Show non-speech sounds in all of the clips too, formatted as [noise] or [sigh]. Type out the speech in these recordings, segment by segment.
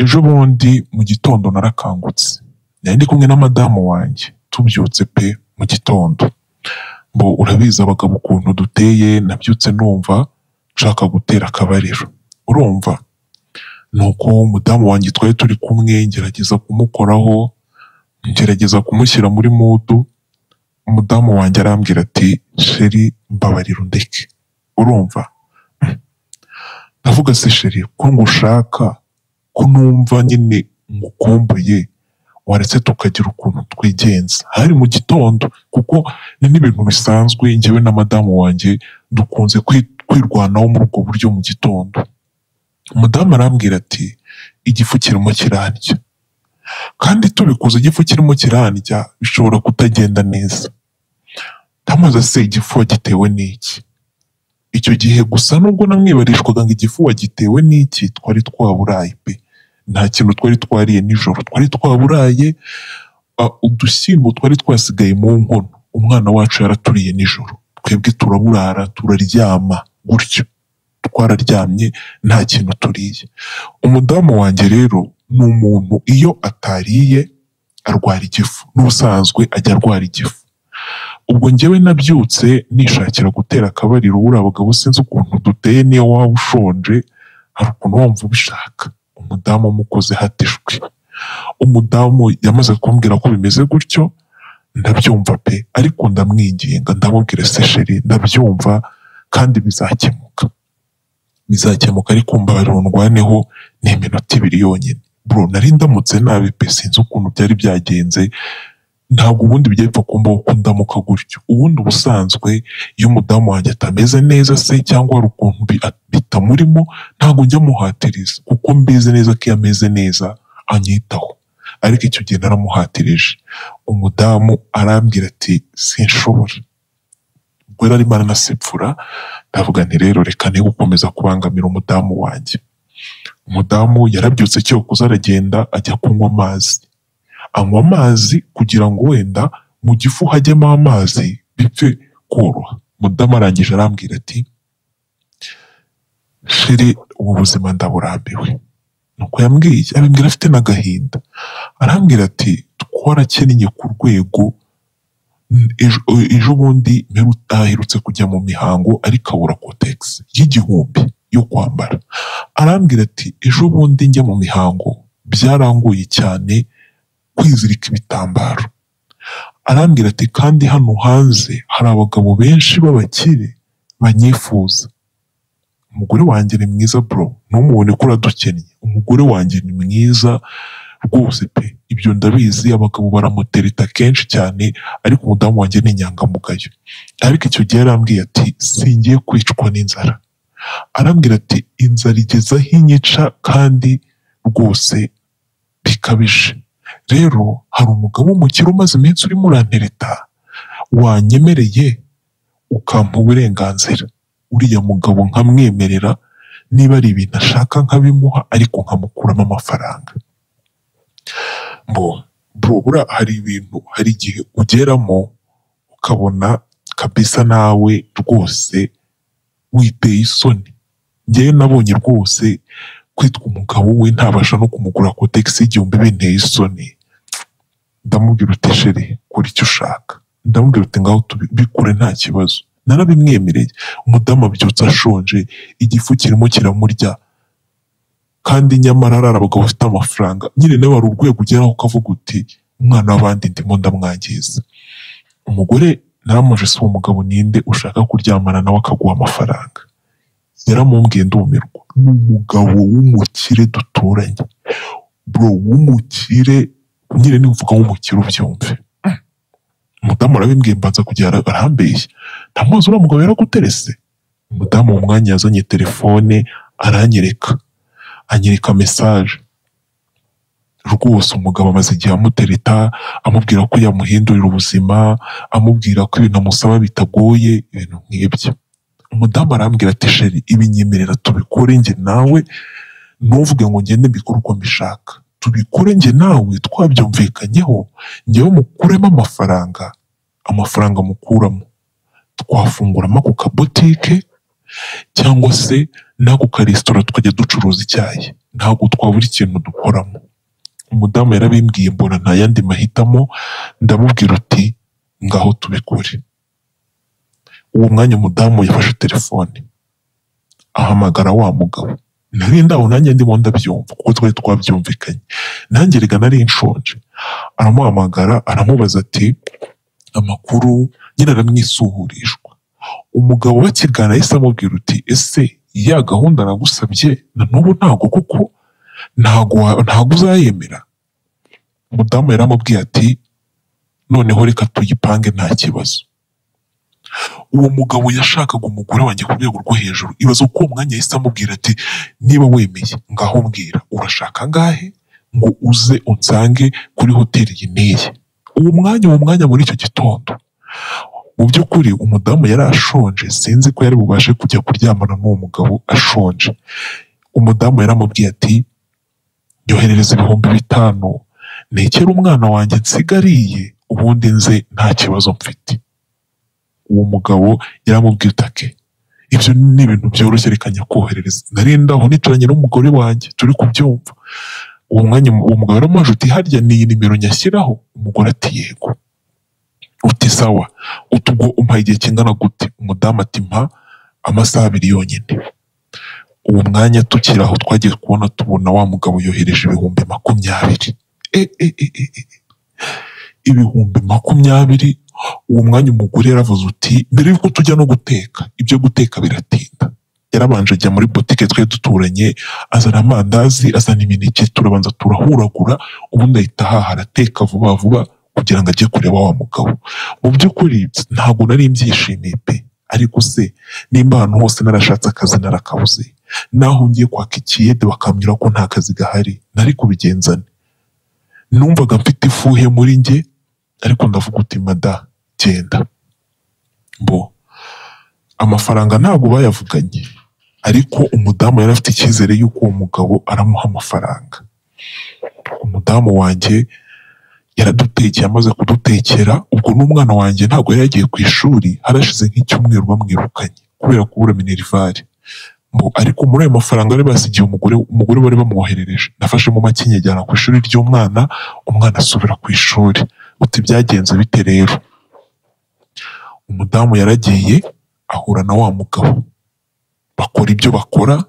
ejo bundi mu gitondo narakangutse. Nari ndi kumwe na madamu wanjye tubyutse pe mu gitondo. Ngo urabizi abagabo ukuntu duteye nabyutse numva nshaka gutera akabariro. Urumva? Nuko umudamu wanjye twari turi kumwe ngerageza kumukoraho ngerageza kumushyira muri mudu. Umudamu wanjye arambwira ati sheri mbabarira undeke. Urumva? Ndavuga se sheri ko ngushaka ko numva nyine ngukumbuye waretse tukagira ukuntu twigenza. Hari mu gitondo kuko ni n'ibintu bisanzwe njyewe na madamu wanjye dukunze kwi- kwirwanaho muri ubwo buryo mu gitondo. Umudamu arambwira ati igifu kirimo kirandya kandi tubikoze igifu kirimo kirandya bishobora kutagenda neza. Ndamubaza se igifu wagitewe n'iki? Icyo gihe gusa nubwo namwibarishwaga ngo igifu wagitewe n'iki twari twaburaye pe. Nta kintu twari twariye nijoro. Twari twaburaye udushyimbo twari twasigaye mu nkono. Umwana wacu yaraturiye nijoro. Twebwe turaburara turaryama gutyo. Twararyamye nta kintu turiye. Umudamu wanjye rero ni umuntu iyo atariye arwara igifu. N'ubusanzwe ajya arwara igifu. Ubwo njyewe nabyutse nishakira gutera akabariro. Buriya abagabo sinzi ukuntu duteye niyo waba ushonje hari ukuntu wumva ubishaka. Umudamu umukoze hatishwe. Umudamu yamaze kumbwira ko bimeze gutyo ndabyumva pe. Ariko ndamwinginga ndamubwira se sheri ndabyumva kandi bizakemuka. Bizakemuka ariko mbabarira undwaneho ni iminota ibiri yonyine. Bro nari ndamutse nabi pe sinzi ukuntu byari byagenze. Ntabwo ubundi bijya bipfa kumbaho ko ndamuka gutyo. Ubundi ubusanzwe iyo umudamu wanjye atameze neza se cyangwa hari ukuntu bitamurimo ntabwo njya muhatiriza. Kuko mbizi neza ko iyo ameze neza anyitaho. Ariko icyo gihe naramuhatirije. Umudamu arambwira ati sinshobora. Ubwo yari arimo aranasepfura ndavuga nti rero reka ne gukomeza kubangamira umudamu wanjye. Umudamu yarabyutse cyokoze aragenda ajya kunywa amazi. Anywa amazi kugira ngo wenda mu gifu hajyemo amazi bipfe koroha. Umudamu arangije arambwira ati sheri ubu buzima ndaburambiwe. Nuko yambwiye abimbwira afite n'agahinda. Arambwira ati twarakennye ku rwego ejo bundi mperu- aherutse kujya mu mihango ariko abura kotegisi y'igihumbi yo kwambara. Arambwira ati ejo bundi njya mu mihango byarangoye cyane kwizirika ibitambaro. Arambwira ati kandi hano hanze hari abagabo benshi b'abakire banyifuza. Umugore wanjye ni mwiza bro. Ntumubone ko uradukennye. Umugore wanjye ni mwiza rwose pe. Ibyo ndabizi abagabo baramutereta kenshi cyane ariko umudamu wanjye ni inyangamugayo. Ariko icyo gihe yarambwiye ati singiye kwicwa n'inzara. Arambwira ati inzara igeze aho inyica kandi rwose bikabije. Rero hari umugabo w'umukire umaze iminsi urimo urantereta wanyemereye ukampa uburenganzira. Uriya mugabo nkamwemerera niba ari ibintu ashaka nkabimuha ariko nkamukuramo amafaranga. Buriya hari ibintu hari igihe ugeramo ukabona kabisa nawe rwose witeye isoni. Njyewe nabonye rwose kwitwa umugabo we ntabasha no kumugura kotegisi y'igihumbi binteye isoni. Ndamubwira uti sheri kora icyo ushaka. Ndamubwira uti ngaho tubikure nta kibazo. Narabimwemereye. Umudamu abyutse ashonje igifu kirimo kiramurya. Kandi nyamara hari abagabo bafite amafaranga. Nyine nawe hari urwego ugeraho ukavuga uti umwana w'abandi ndimo ndamwangiza. Umugore naramuje si uwo mugabo ninde ushaka kuryamana nawe akaguha amafaranga? Yaramumbwiye ndumirwa. Ni umugabo w'umukire duturanye. Bro w'umukire nyine nivuga w'umukire ubyumve umudamu arabimbwiye mbanza kugira arambeshya ntamuzi uriya mugabo yaraguterese umudamu mu mwanya yazanye telefone aranyereka. Anyereka mesaje rwose umugabo amaze igihe amutereta amubwira ko yamuhindurira ubuzima amubwira ko ibintu amusaba bitagoye ibintu nk'ibyo. Umudamu arambwira ati sheri ibinyemerera tubikore njye nawe ntuvuge ngo ngende mbikore uko mbishaka. Tubikore njye nawe twabyumvikanyeho. Njyewe mukuremo amafaranga amafaranga mukuramo. Twafunguramo ako kabotike cyangwa se n'ako karesitora tukajya ducuruza icyayi. Ntabwo twabura ikintu dukoramo. Umudamu yarabimbwiye mbona nta yandi mahitamo ndamubwira uti ngaho tubikore uwo mwanya umudamu yafashe telefone ahamagara wa mugabo. Nari ndaho nanjye ndimo ndabyumva kuko twari twabyumvikanye. Nanjye rega nari nshonje. Aramuhamagara aramubaza ati amakuru nyine aramwisuhurishwa umugabo bakigana yahise amubwira uti ese ya gahunda nagusabye na n'ubu ntago kuko ntago uzayemera? Umudamu yaramubwiye ati noneho reka tuyipange nta kibazo. Uwo mugabo yashakaga umugore wanjye ku rwego rwo hejuru. Ibaza uko uwo mwanya yahise amubwira ati niba wemeye ngaho mbwira. Urashaka angahe ngo uze unsange kuri hoteli iyi n'iyi. Uwo mwanya uwo mwanya muri icyo gitondo. Mu by'ukuri umudamu yari ashonje. Sinzi ko yari bubashe kujya kuryamana n'uwo mugabo ashonje. Umudamu yaramubwiye ati nyoherereza ibihumbi bitanu. Nekere umwana wanjye nsigariye? Ubundi nze nta kibazo mfite. Uwo mugabo yaramubwiye utake ibyo ni ibintu byoroshye reka nyakoherereza nari ndaho nicaranye n'umugore wanjye turi kubyumva. Uwo mwanya uwo mugabo yaramuhaje uti harya ni iyi nimero nyashyiraho? Umugore ati yego. Uti sawa. Uti ubwo umpaye igihe kingana gute? Umudamu ati mpa amasaha abiri yonyine. Uwo mwanya tukiri aho twagiye kubona tubona wa mugabo yohereje ibihumbi makumyabiri. E, e, e. ibihumbi makumyabiri uwo mwanya umugore yaravuze uti mbere yuko tujya no guteka ibyo guteka biratinda. Yarabanje ajya muri botike twari duturanye azana amandazi azana imineke turabanza turahuragura ubundi ahita ahaha arateka vuba vuba kugira ngo ajye kureba wa mugabo. Mu by'ukuri ntabwo nari mbyishimiye pe. Ariko se nimba ahantu hose narashatse akazi narakabuze naho ngiye kwaka ikiyede bakambwira ko nta kazi gahari nari kubigenzane. Numvaga mfite ifuhe muri njye ariko ndavuga uti mada genda. Bo amafaranga ntabwo bayavuganye ariko umudamu yari afite icyizere y'uko uwo mugabo aramuha amafaranga. Umudamu wanjye yaradutekeye amaze kudutekera ubwo n'umwana wanjye ntabwo yari yagiye ku ishuri harashize nk'icyumweru bamwirukanye kubera kubura minerivare ariko muri ayo mafaranga bari basigiye umugore umugore bari bamwoherereje. Nafashemo make nyajyana ku ishuri ry'umwana umwana asubira ku ishuri. Uti byagenze bite rero? Umudamu yaragiye ahura na wa mugabo. Bakora ibyo bakora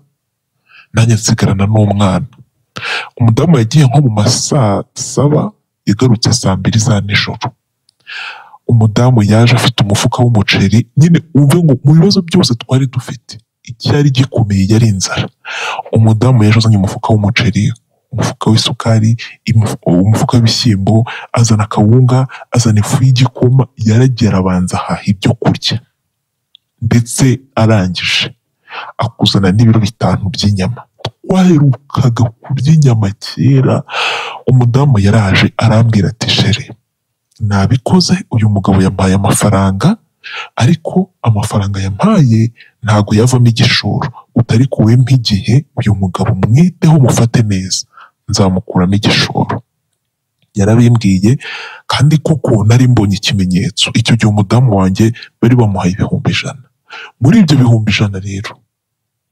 nanjye nsigarana n'umwana. Umudamu yagiye nko mu ma saa saba yagarutse saa mbiri za nijoro. Umudamu yaje afite umufuka w'umuceri. Nyine uve ngo mu bibazo byose twari dufite icyari gikomeye yari inzara. Umudamu yaje azanye umufuka w'umuceri umufuka w'isukari umufuka w'ibishyimbo azana akawunga azana ifu y'igikoma yaragiye arabanza ahaha ibyo kurya. Ndetse arangije. Akuzana n'ibiro bitanu by'inyama. Twaherukaga kurya inyama kera. Umudamu yaraje arambwira ati shere nabikoze? Uyu mugabo yampaye amafaranga ariko amafaranga yampaye ntago yavamo igishoro. Utari kuwempa igihe uyu mugabo mwiteho mufate neza. Nzamukuramo igishoro. Yarabimbwiye kandi koko nari mbonye ikimenyetso. Icyo gihe umudamu wanjye bari bamuhaye ibihumbi ijana. Muri ibyo bihumbi ijana rero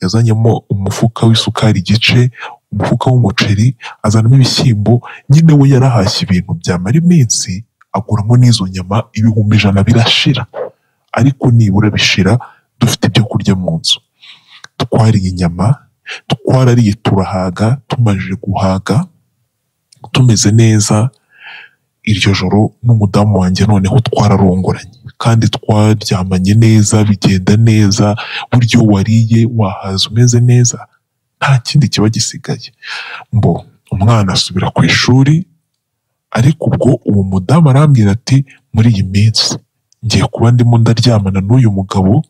yazanyemo umufuka w'isukari igice umufuka w'umuceri azanamo ibishyimbo nyine we yarahashye ibintu byamara iminsi aguramo n'izo nyama ibihumbi ijana birashira. Ariko nibura bishira dufite ibyo kurya mu nzu. Twariye inyama twarariye turahaga tumajije guhaga tumeze neza. Iryo joro n'umudamu wanjye noneho twararongoranye. Kandi twaryamanye neza bigenda neza buryo wariye wahaza umeze neza nta kindi kiba gisigaye. Mbo umwana asubira ku ishuri ariko ubwo uwo mudamu arambwira ati muri iyi minsi ngiye kuba ndimo ndaryamana n'uyu mugabo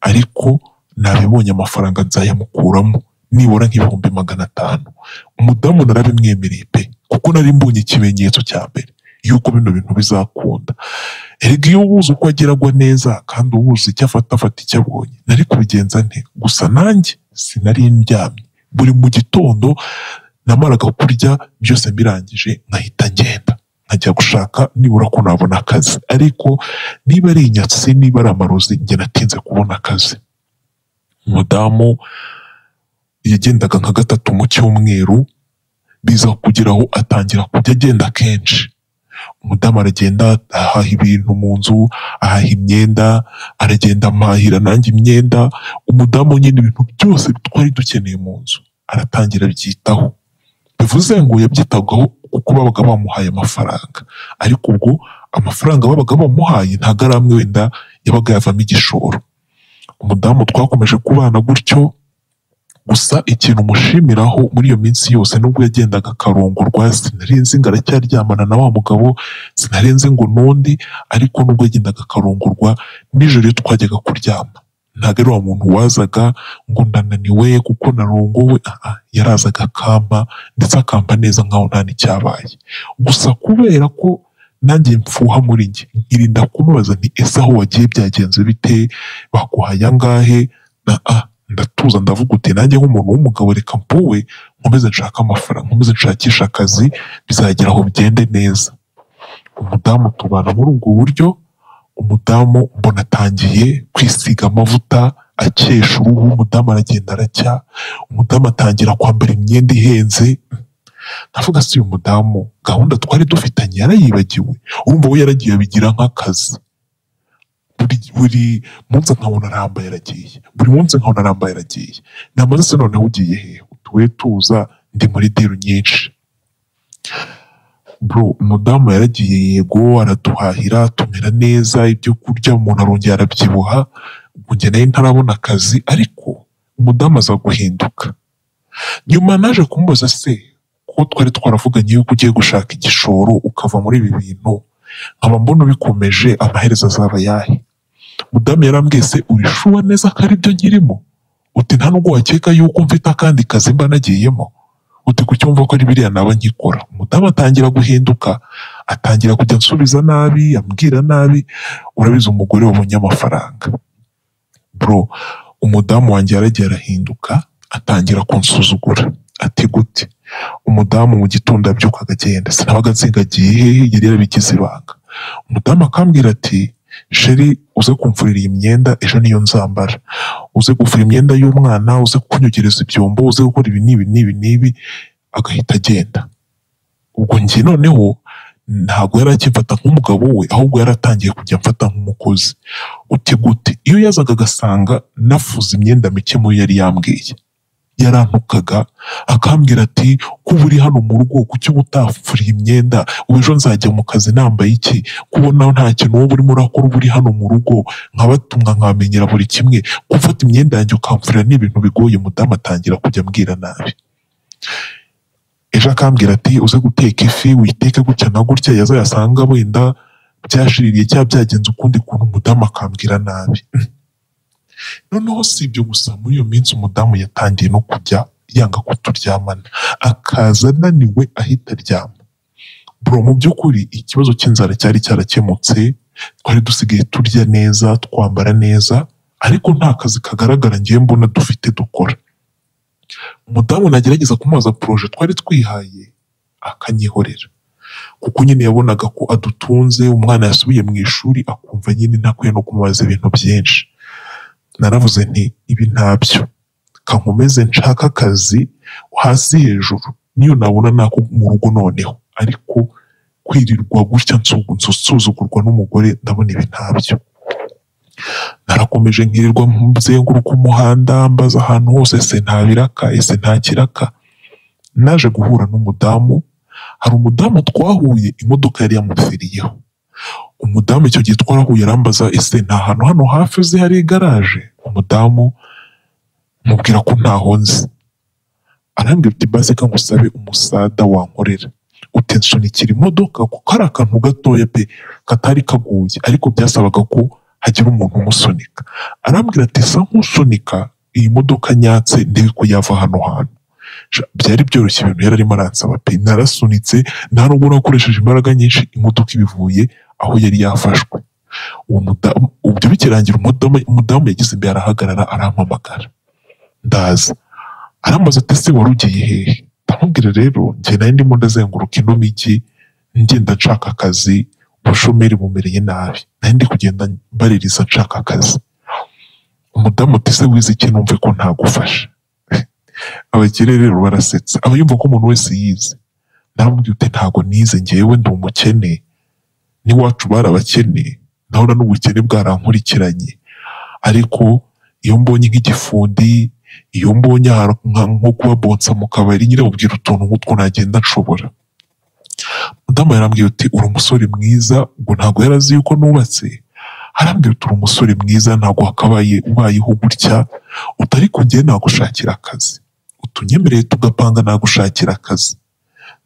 ariko nabibonye amafaranga nzayamukuramo. Nibura nk'ibihumbi magana atanu. Umudamu narabimwemereye pe kuko nari mbonye ikimenyetso cya mbere yuko bino bintu bizakunda. Erega iyo ubuze uko agira agwa neza kandi ubuze icyo afata afata icyo abonye nari kubigenza nte? Gusa nanjye sinari ndyamye. Buri mu gitondo namaraga kurya byose mbirangije nkahita ngenda. Nkajya gushaka nibura ko nabona akazi. Ariko niba ari inyatsi niba ari amarozi njye natinze kubona akazi. Umudamu yagendaga nka gatatu mu cyumweru biza kugeraho atangira kujya agenda kenshi. Umudamu aragenda ahaha ibintu mu nzu ahaha imyenda aragenda amahira nanjye imyenda. Umudamu nyine ibintu byose twari dukeneye mu nzu aratangira abyitaho. Bivuze ngo yabyitagaho kuko babaga bamuhaye amafaranga. Ariko ubwo amafaranga babaga bamuhaye ntabwo ari amwe wenda yabaga yavamo igishoro. Umudamu twakomeje kubana gutyo gusa ikintu mushimiraho muri iyo minsi yose nubwo yagendaga akarongorwa sinarenze ngo aracyaryamana na wa mugabo sinarenze ngo n'undi ariko nubwo yagendaga akarongorwa nijoro iyo twajyaga kuryama. Ntabwo ari wa muntu wazaga ngo ndananiwe kuko narongowe aha yarazaga akampa ndetse akampa neza nkaho nta n'icyabaye. Gusa kubera ko nanjye mfuha muri njye nkirinda kumubaza nti ese aho wagiye byagenze bite? Baguhaye angahe? Na a ndatuza ndavuga uti nanjye nk'umuntu w'umugabo reka mpuwe nkomeze nshaka amafaranga nkomeze nshakisha akazi bizagera aho bigende neza. Umudamu tubana muri ubwo buryo umudamu mbona atangiye kwisiga amavuta akesha uruhu umudamu aragenda aracya umudamu atangira kwambara imyenda ihenze. Ndavuga si uyu mudamu gahunda twari dufitanye yarayibagiwe urumva we yaragiye abigira nk'akazi. Buri munsi nkabona arambaye aragiye. Buri munsi nkabona arambaye aragiye. Namaze se noneho ugiye he? Utuwe tuza ndi muri diru nyinshi. Bro umudamu yaragiye yego araduhahira tumera neza ibyo kurya umuntu arongera arabyibuha ubwo ntarabona akazi ariko umudamu aza guhinduka. Nyuma naje kumubaza se ko twari twaravuganye yuko ugiye gushaka igishoro ukava muri ibi bintu nkaba mbona ubikomeje amaherezo azaba ayahe mudamu yarambwiye se urishuwa neza ko ari byo nkirimo? Uti nta nubwo wakeka yuko mfite akandi kazi mba nagiyemo. Uti kuki wumva ko ari biriya naba nkikora? Umudamu atangira guhinduka atangira kujya ansubiza nabi ambwira nabi. Urabizi umugore wabonye amafaranga bro umudamu wanjye yaragiye arahinduka atangira kunsuzugura. Ati gute umudamu mu gitondo yabyukaga agenda. Sinabaga nsingagiye hehe yari yarabigize ibanga. Umudamu akambwira ati sheri uze kumfurira iyi myenda ejo niyo nzambara. Uze gufura imyenda y'umwana uze kunyugereza ibyombo uze gukora ibi n'ibi n'ibi n'ibi agahita agenda. Ubwo njye noneho ntabwo yari akimfata nk'umugabo we ahubwo yari atangiye kujya amfata nk'umukozi. Gute? Iyo yazaga agasanga nafuze imyenda mike mu yo yari yambwiye. Yarantukaga akambwira ati kuba uri hano mu rugo kuki uba utafuriye imyenda? Ubu ejo nzajya mu kazi nambaye iki? Kubona nta kintu wowe urimo urakora uba uri hano mu rugo nkabatumwa nkamenyera buri kimwe. Gufata imyenda yanjye ukamfurira ni ibintu bigoye umudamu atangira kujya ambwira nabi. Ejo akambwira ati uze guteka ifi witeke gutya na gutya yazayasanga wenda byashiririye cyangwa byagenze ukundi kuntu umudamu akambwira nabi. Noneho si ibyo gusa muri iyo minsi umudamu yatangiye no kujya yanga ko turyamana akaza ananiwe ahita aryama. Bro mu by'ukuri ikibazo cy'inzara cyari cyarakemutse twari dusigaye turya neza twambara neza ariko nta kazi kagaragara ngiye mbona dufite dukora. Umudamu nagerageza kumubaza poroje twari twihaye akanyihorera. Kuko nyine yabonaga ko adutunze umwana yasubiye mu ishuri akumva nyine ntakwiye no kumubaza ibintu byinshi. Naravuze nti ibi ntabyo. Kankomeze nshaka akazi hasi hejuru. Niyo nabona nako mu rugo noneho. Ariko kwirirwa gutya nsuzugurwa n'umugore ndabona ibi ntabyo. Narakomeje nkirirwa nzenguruka umuhanda mbaza ahantu hose ese nta biraka ese nta kiraka naje guhura n'umudamu. Hari umudamu twahuye imodoka yari yamupfiriyeho umudamu icyo gihe twarahuye arambaza ese nta hantu hano hafi uzi hari igaraje umudamu mubwira ko ntaho nzi arambwira uti basi ka ngusabe umusada wankorera. Uti nsunikira imodoka kuko ari akantu gatoya pe katari kaguye. Ariko byasabaga ko hagira umuntu umusunika. Arambwira ati sa nk'usunika iyi modoka nyatse ndebe ko yava hano hantu. Byari byoroshye ibintu yari arimo aransaba pe narasunitse nta nubwo nakoresheje imbaraga nyinshi imodoka ibivuye aho yari yafashwe. Ubyo bikirangira umudamu yagize imbere arahagarara arampamagara. Ndaza. Arambaza ati ese wari ugiye hehe ndamubwira rero njye nari ndimo ndazenguruka ino mijyi ngenda nshaka akazi ubushomeri bumereye nabi. Nari ndi kugenda mbaririza nshaka akazi. Umudamu ati se wize iki? Numve ko ntagufasha. Abakire rero barasetsa aba yumva ko umuntu wese yize. Naramubwiye uti ntabwo nize ngewe ndi umukene. N'iwacu bari abakene ndabona n'ubukene bwarankurikiranye. Ariko iyo mbonye nk'igifundi iyo mbonye nko kuba bonsa mu kabari nyine mubwira utuntu nk'utwo nagenda nshobora. Mudamu yarambwiye uti uri umusore mwiza ubwo ntabwo yari azi yuko nubatse. Arambwira uti uri umusore mwiza ntabwo wakabaye ubayeho gutya. Utari kujya nagushakira akazi. Utunyemereye tugapanga nagushakira akazi.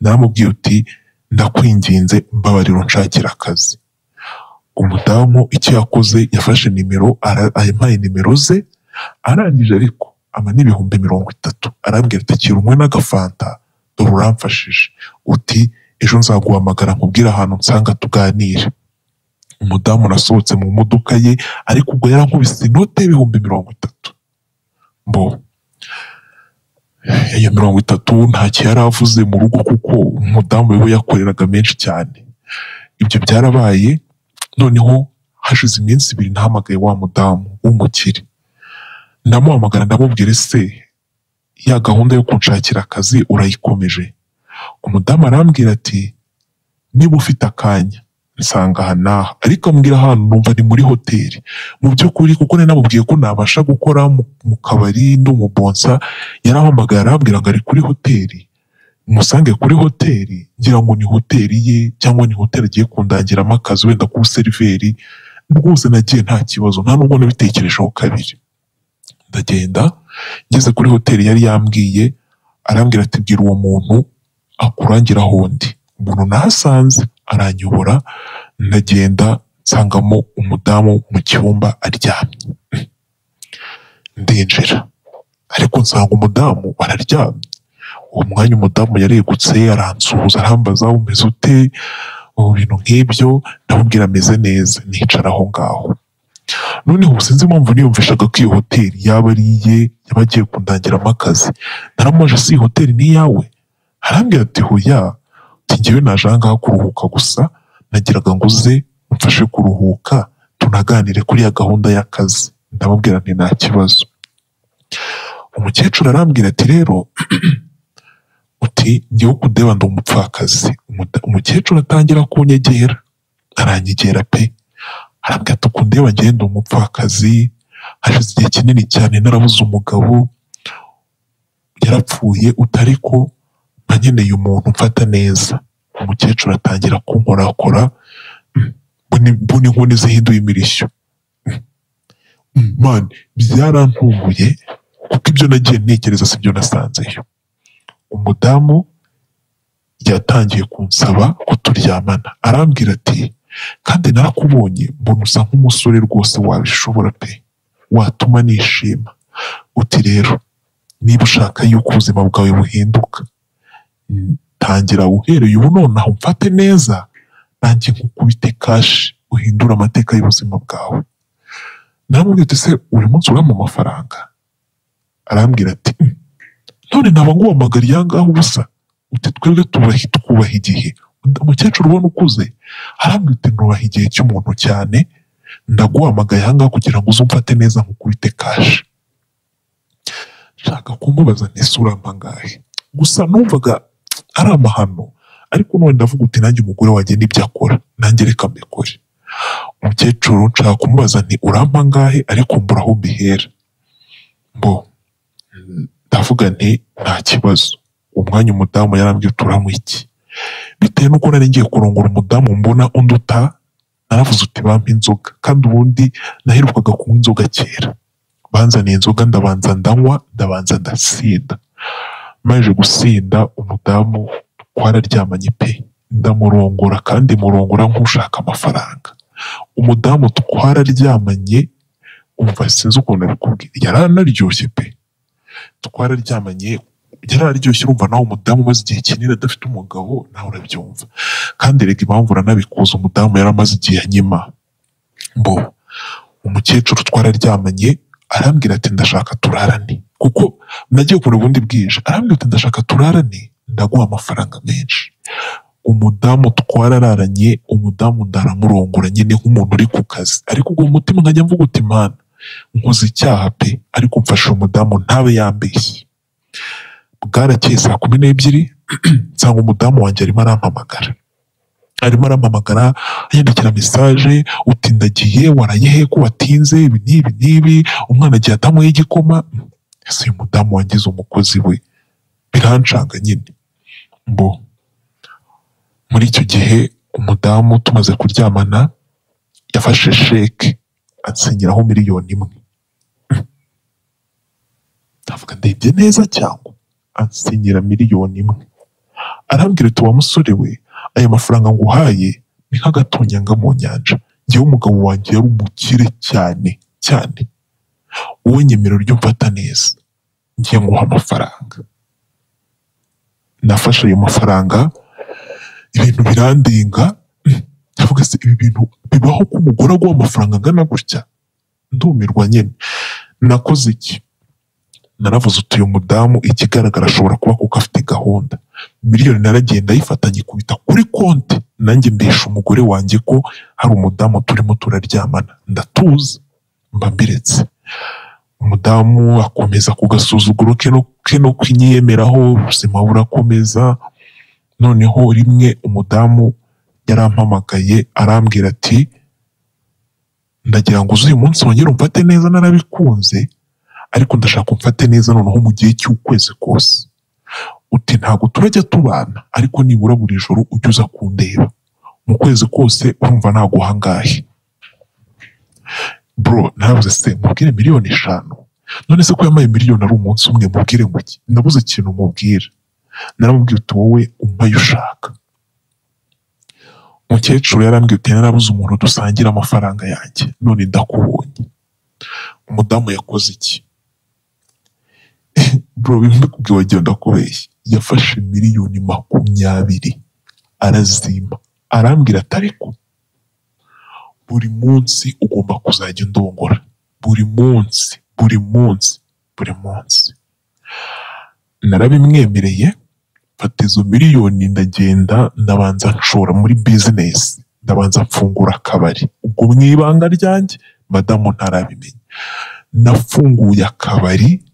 Naramubwiye uti ndakwinginze mbabarira unshakira akazi. Umudamu icyo yakoze yafashe nimero yampaye nimero ze arangije ariko ama n'ibihumbi mirongo itatu. Arambwira ati kira umwe n'agafanta. Dore uramfashije. Uti ejo nzaguhamagara nkubwire ahantu nsanga tuganire. Umudamu nasohotse mu modoka ye ariko ubwo yarankubise inote y'ibihumbi mirongo itatu. Mbo. Iyo mirongo itatu ntacyo yari avuze mu rugo kuko umudamu we yakoreraga menshi cyane. Ibyo byarabaye noneho hashize iminsi ibiri nahamagaye wa mudamu w'umukire. Ndamuhamagara ndamubwira ese ya gahunda yo kunshakira akazi urayikomeje? Umudamu arambwira ati niba ufite akanya. Nsanga aha n'aha. Ariko ambwira ahantu numva ni muri hoteli mu by'ukuri kuko nari namubwiye ko nabasha gukora mu, kabari ndi umubonsa yarampamagaye arambwira ngo ari kuri hoteli musange kuri hoteli ngira ngo ni hoteli ye cyangwa ni hoteli agiye kundangiramo akazi wenda kuba seriveri rwose nagiye nta kibazo nta nubwo nabitekerejeho kabiri. Ndagenda ngeze kuri hoteli yari yambwiye arambwira ati bwira uwo muntu akurangira aho ndi. Umuntu nahasanze. Aranyobora ndagenda nsangamo umudamu mu cyumba aryamye. Ndinjira. Ariko nsanga umudamu araryamye. Uwo mwanya umudamu yaregutse aransuhuza arambaza umeze ute mu bintu nk'ibyo ndamubwira ameze neza nicara aho ngaho. Noneho sinzi impamvu niyumvishaga ko iyo hoteli yaba ari iye yaba agiye kundangiramo akazi naramubaje si iyi hoteli ni iyawe? Arambwira ati hoya naje aha ngaha kuruhuka gusa. Nagiraga ngo uze umfashe kuruhuka tunaganire kuri ya gahunda y'akazi. Ndamubwira nti nta kibazo. Umukecuru arambwira ati rero [clears throat] uti njyewe kundeba ndi umupfakazi umukecuru atangira kunyegera. Aranyegera pe. Arambwira ati kundeba njyewe ndi umupfakazi hashize igihe kinini cyane narabuze umugabo. Yarapfuye utari ko nkeneye umuntu umfata neza. Umukecuru atangira kunkorakora mm, mbona inkoni zihinduye imirishyo. Mm, mm, man byarantunguye kuko ibyo nagiye ntekereza si byo nasanzeyo. Umudamu yatangiye kunsaba ko turyamana arambwira ati kandi narakubonye mbona usa nk'umusore rwose wabishobora pe. Watuma nishima. Uti rero niba ushaka yuko ubuzima bwawe buhinduka tangira uhereye ubu nonaha umfate neza nanjye nkukubite kashi uhindure amateka y'ubuzima bwawe. Naramubwira ati se buri munsi urampa amafaranga? Arambwira ati "Mm, none naba nguhamagariye aha ngaha ubusa. Uti twebwe twubaha igihe. Umukecuru ubona ukuze arambwira uti nubaha igihe cy'umuntu cyane. Ndaguhamagaye aha ngaha kugira ngo uze umfate neza nkukubite kashi nshaka kumubaza urampa angahe gusa numvaga ari amahano ariko none ndavuga uti nanjye umugore wanjye n'ibyo akora. Nanjye reka mbikore. Umukecuru nshaka kumubaza nti urampa angahe ariko mbura aho mbihera. Mbo ndavuga nti nta kibazo. Umwanya umudamu yarambwiye turanywa iki? Bitewe n'uko nari ngiye kurongora umudamu mbona unduta naravuze uti bampa inzoga. Kandi ubundi naherukaga kunywa inzoga kera. Banzaniye inzoga ndabanza ndanywa ndabanza ndasinda maze gusinda umudamu twararyamanye pe. Ndamurongora kandi murongora nk'ushaka amafaranga. Umudamu twararyamanye umva sinzi ukuntu abikubwira yari anaryoshye pe. Twararyamanye yari aryoshye urumva nawe umudamu umaze igihe kinini adafite umugabo nawe urabyumva. Kandi rega impamvu uranabikuza umudamu yari amaze igihe anyima. Mbo umukecuru twararyamanye arambwira ati ndashaka turarane. Kuko nagiye kureba ubundi bwije. Arambwira ati ndashaka turarane ndaguha amafaranga menshi. Umudamu twarararanye umudamu ndaramurongora nyine nk'umuntu uri ku kazi. Ariko ubwo mu mutima nkajya mvuga uti mana nkoze icyaha pe. Ariko mfashe umudamu ntabe yambeshye. Bwarakeye saa kumi n'ebyiri [clears throat] nsanga umudamu wanjye arimo arampamagara. Arimo arampamagara yandikira mesaje uti ndagiye waraye ko watinze ibi n'ibi n'ibi? Umwana agiye atamuye igikoma ese uyu mudamu wangize umukozi we. Birancanga nyine. Mbo muri icyo gihe umudamu tumaze kuryamana yafashe sheke ansinyiraho miliyoni imwe. Ndavuga ndebye neza cyangwa? Ansinyira miliyoni imwe. Arambwira ati wa musore we aya mafaranga nguhaye ni nk'agatonyanga mu nyanja. Ngewe umugabo wanjye yari umukire cyane cyane. Wowe nyemerera uryo mfata neza. Ngiye nguha amafaranga. Nafashe ayo mafaranga ibintu birandenga ndavuga se ibi bintu bibaho ko umugore aguha amafaranga angana gutya? Ndumirwa nyine. Nakoze iki? Naravuze uti uyu mudamu ikigaragara ashobora kuba kuko afite gahunda. Miliyoni naragenda ayifata nyikubita kuri konti. Nanjye mbesha umugore wanjye ko hari umudamu turimo turaryamana. Ndatuza mba mbiretse. Umudamu akomeza ku gasuzuguro ke no kunyiyemeraho ubuzima burakomeza. Noneho rimwe umudamu yarampamagaye arambwira ati ndagira ngo uze uyu munsi wongere umfate neza narabikunze ariko ndashaka umfate neza noneho mu gihe cy'ukwezi kose. Uti ntabwo turajya tubana ariko nibura buri joro ujye uza kundeba. Mu kwezi kose urumva naguha angahe bro narabuze se mubwire miliyoni eshanu. None se ko yamaye miliyoni ari umunsi umwe mubwire ngo iki nabuze ikintu mubwira naramubwiye uti wowe umpaye ushaka. Umukecuru yarambwiye uti narabuze umuntu dusangira amafaranga yanjye none ndakubonye. Umudamu yakoze iki? [laughs] Bro bimwe kubwiye wagiye ndakubeshya. Yafashe miliyoni makumyabiri. Arazima. Arambwira ati ariko buri munsi ugomba kuzajya undongora buri munsi buri munsi buri munsi. Narabimwemereye mfata izo miliyoni ndagenda ndabanza nshora muri bizinesi ndabanza mfungura akabari. Ubwo mu ibanga ryanjye madamu ntarabimenya. Nafunguye akabari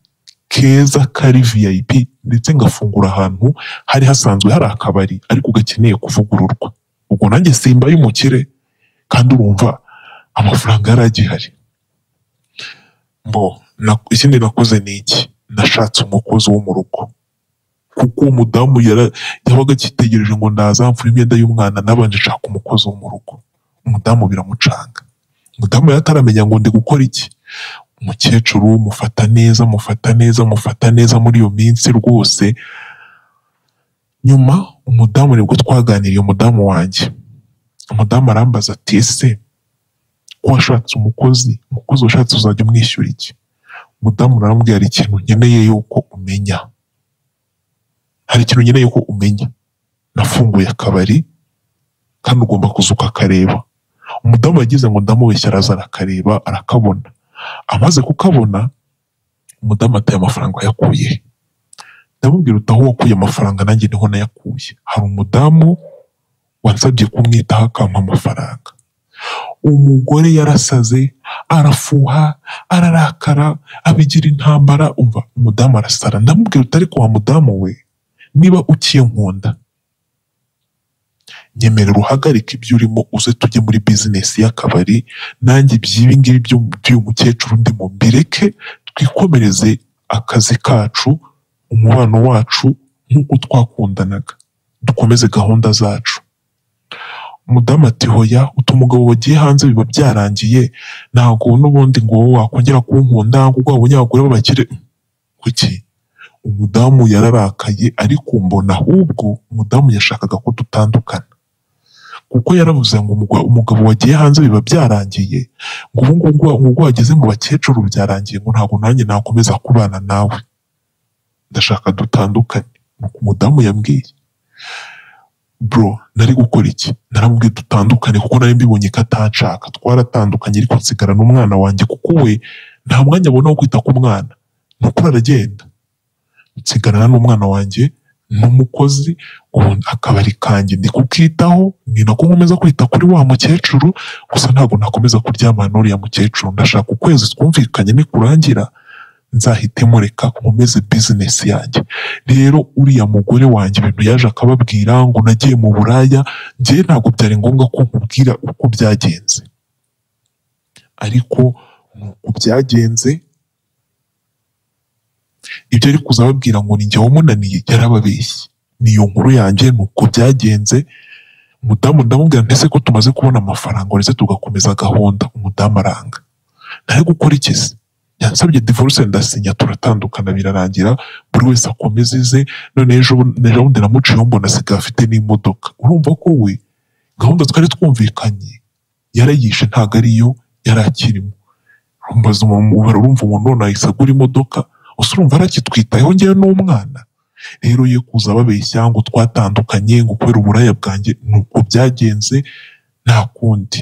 keza kari vip ndetse ngafungura ahantu hari hasanzwe hari akabari ariko gakeneye kuvugururwa. Ubwo nanjye simba y'umukire kandi urumva amafaranga yari agihari ikindi nakoze ni iki? Nashatse umukozi wo mu rugo. Kuko uwo mudamu yara- yabaga akitegereje ngo ndazamfura imyenda y'umwana nabanje nshaka umukozi wo mu rugo. Umudamu biramucanga. Umudamu yari ataramenya ngo ndi gukora iki? Umukecuru mufata neza mufata neza mufata neza muri iyo minsi rwose. Nyuma umudamu ni bwo twaganiriye umudamu wanjye. Umudamu arambaza ati ese ko washatse umukozi? Umukozi washatse uzajya umwishyura iki? Umudamu narambwira hari ikintu nkeneye yuko umenya. Hari ikintu nkeneye ko umenya. Nafunguye akabari kandi ugomba kuza ukakareba umudamu yagize ngo ndamubeshya araza arakareba arakabona. Amaze kukabona umudamu ataye amafaranga yakuye. Ndamubwira uti aho wakuye amafaranga nanjye ni ho nayakuye hari umudamu wansabye kumwitaho akampa amafaranga. Umugore yarasaze arafuha ararakara abigira intambara umva umudamu arasara. Ndamubwira uti ariko wa mudamu we niba ukinkunda nyemerera uhagarike ibyo urimo uze tujye muri bizinesi y'akabari nanjye iby'ibi ngibi by'uyu mukecuru ndimo mbireke twikomereze akazi kacu umubano wacu nk'uko twakundanaga. Dukomeze gahunda zacu. Umudamu ati hoya utu umugabo wagiye hanze biba byarangiye. Ntabwo n'ubundi ngo wowe wakongera kunkunda kuko wabonye abagore b'abakire. Kuki? Umudamu yararakaye ariko mbona ahubwo umudamu yashakaga ko dutandukana. Kuko yaravuze ngo umugabo wagiye hanze biba byarangiye. Ngo ubu ngubu ngo ubwo wageze mu bakecuru byarangiye ngo ntabwo nanjye nakomeza kubana nawe. Ndashaka dutandukane. Nuko umudamu yambwiye. Bro nari gukora iki? Naramubwiye dutandukane kuko nari mbibonye ko atanshaka twaratandukanye ariko nsigara n'umwana wanjye kuko we nta mwanya abona wo kwita ku mwana. Ni ukuri aragenda. Nsigarana n'umwana wanjye n'umukozi akabari kanjye. Ndi kukitaho ni nako nkomeza kwita kuri wa mukecuru gusa ntabwo nakomeza kuryamana n'uriya mukecuru. Ndashaka ukwezi twumvikanye nikurangira nzahite mureka nkomeze bizinesi yanjye. Rero uriya mugore wanjye ibintu yaje akababwira ngo nagiye mu buraya njyewe ntabwo byari ngombwa ko nkubwira uko byagenze. Ariko ni uko byagenze ibyo ari kuza ababwira ngo ni njye wamunaniye yarababeshye. Niyo nkuru yanjye ni uko byagenze umudamu ndamubwira mbese ko tumaze kubona amafaranga ndetse tugakomeza gahunda umudamu aranga. Ntari gukora iki se? Yansabye divorce ndasinya turatandukana birarangira buri wese akomeza ize none ejo bundi namuciyeho mbona asigaye afite n'imodoka. Urumva ko we gahunda twari twumvikanye yarayishe ntabwo ariyo yari akirimo. Urumva umuntu none ahise agura imodoka gusa urumva arakitwitayeho ngewe n'umwana. Rero ye kuza babeshya ngo twatandukanye ngo kubera uburaya bwanjye ni uko byagenze nta kundi.